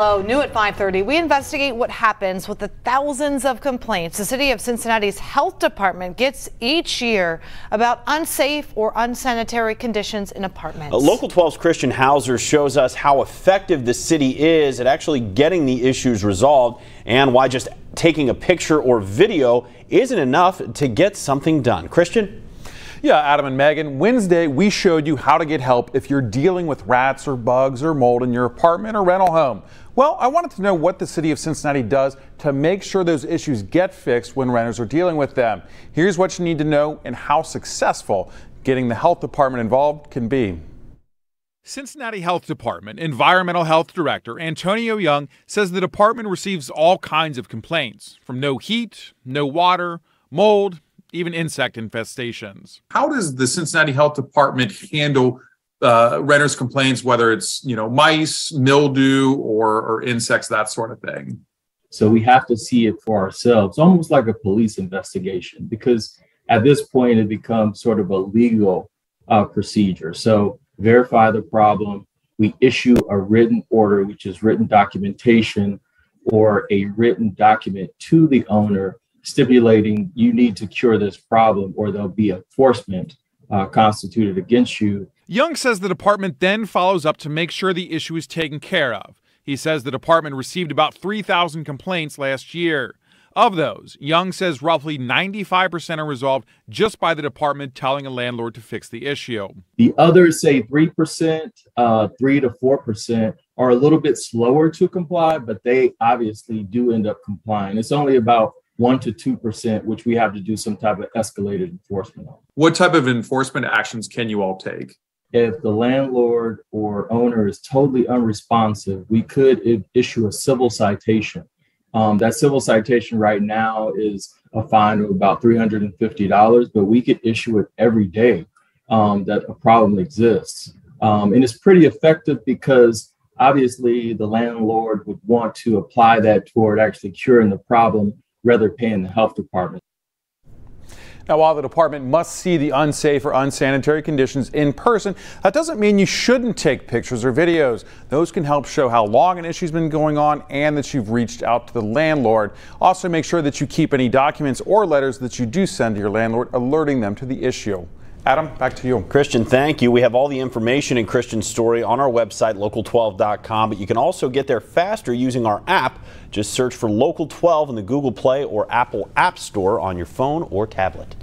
Hello, new at 5:30. We investigate what happens with the thousands of complaints the city of Cincinnati's health department gets each year about unsafe or unsanitary conditions in apartments. A Local 12's Christian Hauser shows us how effective the city is at actually getting the issues resolved and why just taking a picture or video isn't enough to get something done. Christian? Yeah, Adam and Megan, Wednesday we showed you how to get help if you're dealing with rats or bugs or mold in your apartment or rental home. Well, I wanted to know what the city of Cincinnati does to make sure those issues get fixed when renters are dealing with them. Here's what you need to know and how successful getting the health department involved can be. Cincinnati Health Department Environmental Health Director Antonio Young says the department receives all kinds of complaints from no heat, no water, mold, even insect infestations. How does the Cincinnati Health Department handle uh, renters' complaints, whether it's you know mice, mildew, or or insects, that sort of thing? So we have to see it for ourselves, almost like a police investigation, because at this point it becomes sort of a legal uh, procedure. So verify the problem. We issue a written order, which is written documentation or a written document to the owner stipulating you need to cure this problem or there'll be enforcement uh, constituted against you. Young says the department then follows up to make sure the issue is taken care of. He says the department received about 3,000 complaints last year. Of those, Young says roughly 95% are resolved just by the department telling a landlord to fix the issue. The others, say 3%, uh, 3 to 4%, are a little bit slower to comply, but they obviously do end up complying. It's only about one to two percent, which we have to do some type of escalated enforcement on. What type of enforcement actions can you all take? If the landlord or owner is totally unresponsive, we could issue a civil citation. Um, that civil citation right now is a fine of about $350, but we could issue it every day um, that a problem exists. Um, and it's pretty effective because obviously the landlord would want to apply that toward actually curing the problem rather paying the health department. Now, while the department must see the unsafe or unsanitary conditions in person, that doesn't mean you shouldn't take pictures or videos. Those can help show how long an issue's been going on and that you've reached out to the landlord. Also, make sure that you keep any documents or letters that you do send to your landlord alerting them to the issue. Adam, back to you. Christian, thank you. We have all the information in Christian's story on our website, local12.com, but you can also get there faster using our app. Just search for Local 12 in the Google Play or Apple App Store on your phone or tablet.